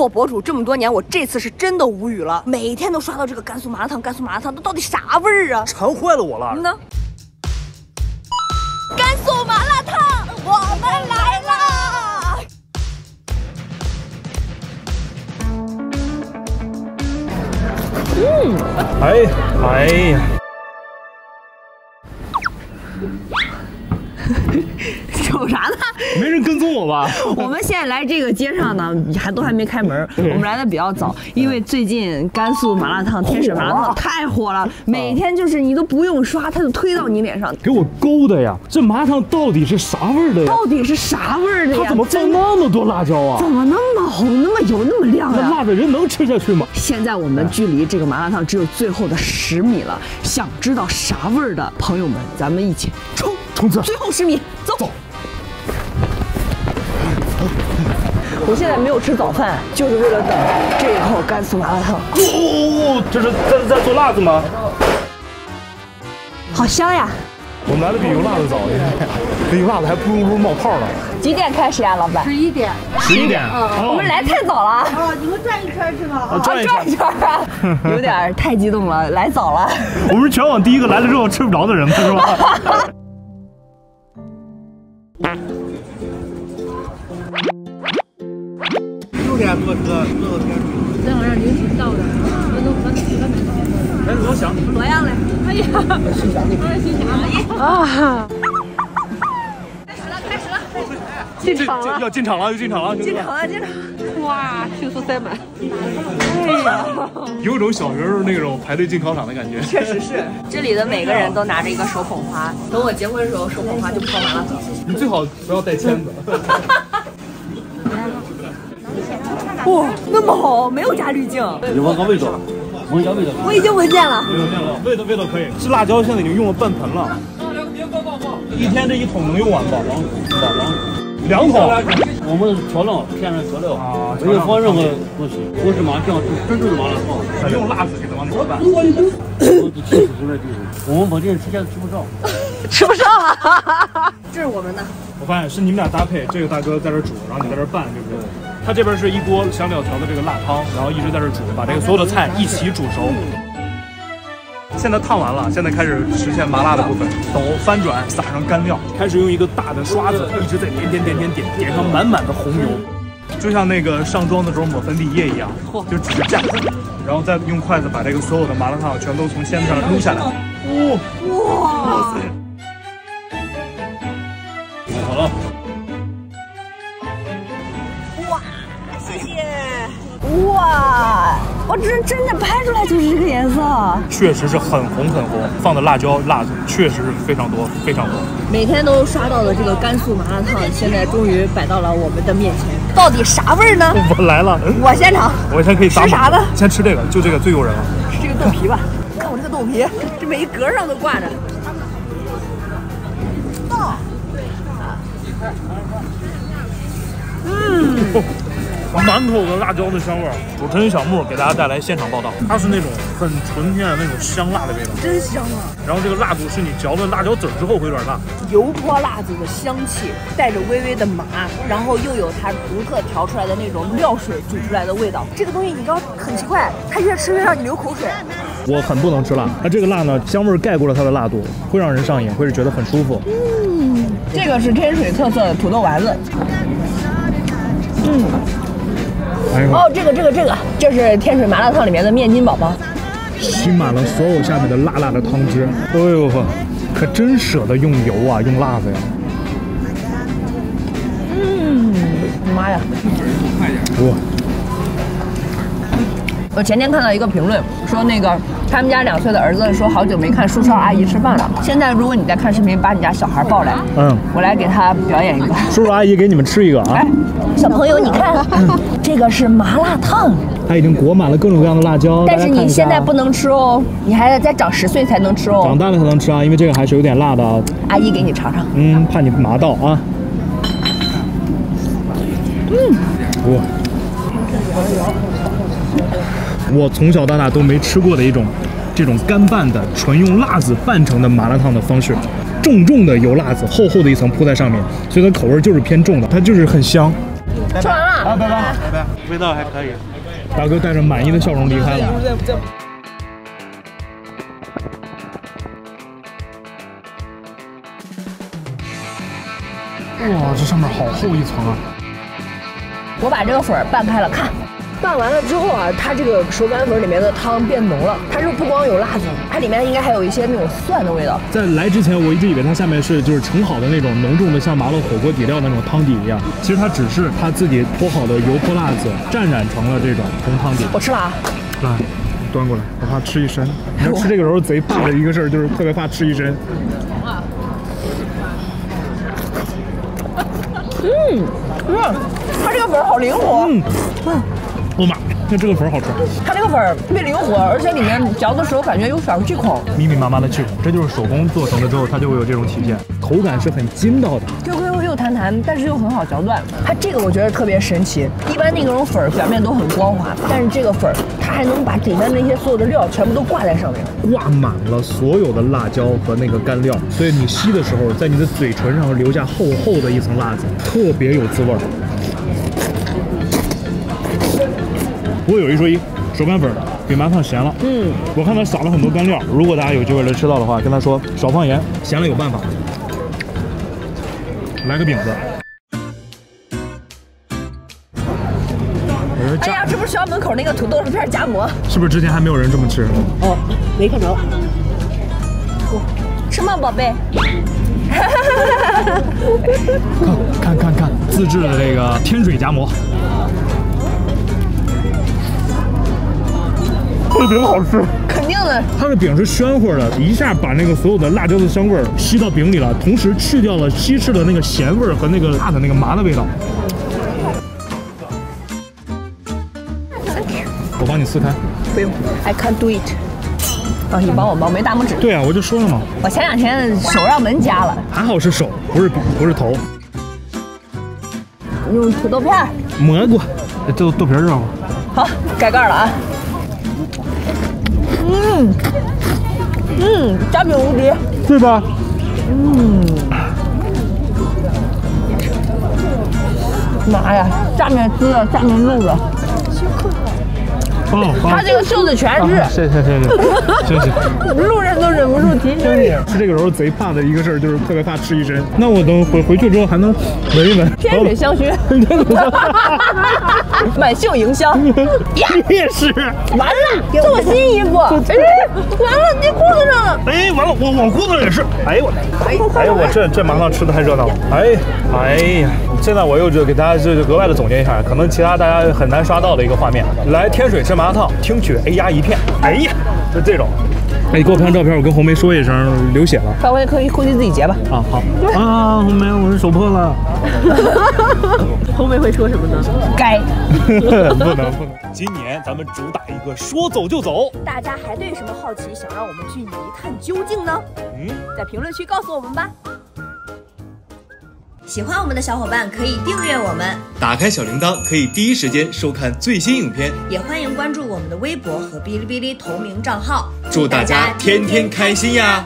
做博主这么多年，我这次是真的无语了，每天都刷到这个甘肃麻辣烫，甘肃麻辣烫，它到底啥味儿啊？馋坏了我了。呢？甘肃麻辣烫，我们来啦！哎哎呀？没人跟踪我吧？我们现在来这个街上呢，还都还没开门，我们来的比较早，因为最近甘肃麻辣烫、天水麻辣烫太火了，每天就是你都不用刷，它就推到你脸上，给我勾的呀！这麻辣烫到底是啥味儿的呀？到底是啥味儿的呀？它怎么放那么多辣椒啊？怎么那么红、那么油、那么亮呀？那辣的人能吃下去吗？现在我们距离这个麻辣烫只有最后的十米了，想知道啥味儿的朋友们，咱们一起冲！冲刺！最后十米，我现在没有吃早饭，就是为了等这一口甘肃麻辣烫，哦，这是在在做辣子吗？好香呀！我们来的比油辣子早，这油辣子还咕噜噜冒泡呢。几点开始呀，老板？十一点，十一点，我们来太早了。啊，你们转一圈是吧？啊转一转一圈。圈啊，有点太激动了，来早了。我们是全网第一个来了之后吃不着的人，是吧？坐车，坐到天水。正好让临时到的，那都和几个门哎，罗翔，多样嘞。哎呀，心想啊，进场了，要进场了，要进场了，进场了，进场。哇，迅速塞满。有种小学时候那种排队进考场的感觉。确实是，这里的每个人都拿着一个手捧花，等我结婚的时候，手捧花就泡麻辣烫。你最好不要带签子。哇，那么好，没有加滤镜，你闻个味道，闻一下味道。我已经闻见了。闻见了味道味道可以，这辣椒现在已经用了半盆了。一天这一桶能用完吧？两桶。我们是调料，天然调料啊没有放任何东西，不是麻酱，是真正的麻辣烫。用辣子给它往里拌。我们本地人吃现在吃不上。吃不上啊。这是我们的，我发现是你们俩搭配，这个大哥在这煮，然后你在这拌，对不对？他这边是一锅香料调的这个辣汤，然后一直在这煮，把这个所有的菜一起煮熟。现在烫完了，现在开始实现麻辣的部分，抖翻转，撒上干料，开始用一个大的刷子一直在点点点点点，点上满满的红油，就像那个上妆的时候抹粉底液一样，就只是蘸，然后再用筷子把这个所有的麻辣烫全都从签子上撸下来。哇，哇，好了，谢谢。哇，我真真的拍出来就是这个颜色。确实是很红很红，放的辣椒辣子确实是非常多非常多。每天都刷到的这个甘肃麻辣烫，现在终于摆到了我们的面前，到底啥味儿呢？我来了，我先尝，我先可以吃啥呢先吃这个，就这个最诱人了。吃这个豆皮吧。看我这个豆皮，这每一格上都挂着。满口的辣椒的香味儿。主持人小木给大家带来现场报道，它是那种很纯天然的那种香辣的味道，真香啊！然后这个辣度是你嚼了辣椒籽儿之后会有点辣，油泼辣子的香气，带着微微的麻，然后又有它独特调出来的那种料水煮出来的味道。这个东西你知道很奇怪，它越吃越让你流口水。我很不能吃辣，那这个辣呢，香味儿盖过了它的辣度，会让人上瘾，会是觉得很舒服。嗯这个是天水特色的土豆丸子。哎呦，哦，这个这个这个，这是天水麻辣烫里面的面筋宝宝。吸满了所有下面的辣辣的汤汁。哎呦呵，可真舍得用油啊，用辣子呀。嗯妈呀！哇，我前天看到一个评论，说那个他们家两岁的儿子说好久没看叔叔阿姨吃饭了。现在如果你在看视频，把你家小孩抱来，嗯，我来给他表演一个。叔叔阿姨给你们吃一个啊哎，，小朋友，你看，这个是麻辣烫，它已经裹满了各种各样的辣椒，但是你现在不能吃哦，你还得再长十岁才能吃哦长。大了才能吃啊，因为这个还是有点辣的啊。阿姨给你尝尝，嗯，怕你麻到啊。嗯，哇，我从小到大都没吃过的一种这种干拌的纯用辣子拌成的麻辣烫的方式，重重的油辣子，厚厚的一层铺在上面，所以它口味就是偏重的，它就是很香。吃完了。啊，拜拜，拜拜。味道还可以。大哥带着满意的笑容离开了。哇，这上面好厚一层啊！我把这个粉儿拌开了，看。拌完了之后啊，它这个手擀粉里面的汤变浓了。它是不光有辣子，它里面应该还有一些那种蒜的味道。在来之前，我一直以为它下面是就是盛好的那种浓重的像麻辣火锅底料那种汤底一样，其实它只是它自己泼好的油泼辣子蘸染成了这种红汤底。我吃了啊，来，端过来，我怕吃一身。你要吃这个时候贼怕的一个事儿就是特别怕吃一身。嗯，嗯它这个粉好灵活。嗯，我妈，那这个粉儿好吃，它这个粉儿特别灵活，而且里面嚼的时候感觉有小气孔，密密麻麻的气孔，这就是手工做成的之后，它就会有这种体现，口感是很筋道的。Q Q 又弹弹，但是又很好嚼断。它这个我觉得特别神奇，一般那种粉儿表面都很光滑，但是这个粉儿它还能把里面那些所有的料全部都挂在上面。挂满了所有的辣椒和那个干料，所以你吸的时候，在你的嘴唇上留下厚厚的一层辣子，特别有滋味不过有一说一，手擀粉比麻辣烫咸了。嗯，我看他撒了很多干料，如果大家有机会来吃到的话，跟他说少放盐，咸了有办法。来个饼子。哎呀，这不是学校门口那个土豆片夹馍？是不是之前还没有人这么吃？哦，没看着。吃吗，宝贝？看看看，自制的这个天水夹馍，这饼好吃。肯定的。它的饼是暄乎的，一下把那个所有的辣椒的香味儿吸到饼里了，同时去掉了西式的那个咸味儿和那个辣的那个麻的味道。我帮你撕开。不用，I can't do it。啊，你帮我吧，我没大拇指。对啊，我就说了嘛，我前两天手让门夹了，还好是手，不是不是头。用土豆片。蘑菇，这豆皮儿啊。好，盖盖了啊。嗯，嗯，夹饼无敌。对吧？嗯妈呀，下面吃的，下面露的，哦，它这个袖子全是，谢谢谢谢谢谢。路人都忍不住提醒你。吃这个时候贼怕的一个事儿就是特别怕吃一身。那我等回回去之后还能闻一闻。天水香薰，满袖迎香。你也是。完了，这我新衣服。哎，完了，你裤子上了。哎，完了，我我裤子也是。哎呦我，哎呦我这这麻辣烫吃的太热闹了。哎哎呀，现在我又就给大家就就额外的总结一下，可能其他大家很难刷到的一个画面。来天水吃麻辣烫，听取 A 压一片。哎呀，就这种。哎，你给我拍张照片，我跟红梅说一声，流血了。发微可以估计自己结吧。啊，好啊，红梅，我的手破了。红梅会说什么呢？该。不能不能。今年咱们主打一个说走就走。大家还对什么好奇，想让我们去一探究竟呢？嗯，在评论区告诉我们吧。喜欢我们的小伙伴可以订阅我们，打开小铃铛，可以第一时间收看最新影片。也欢迎关注我们的微博和哔哩哔哩同名账号。祝大家天天开心呀！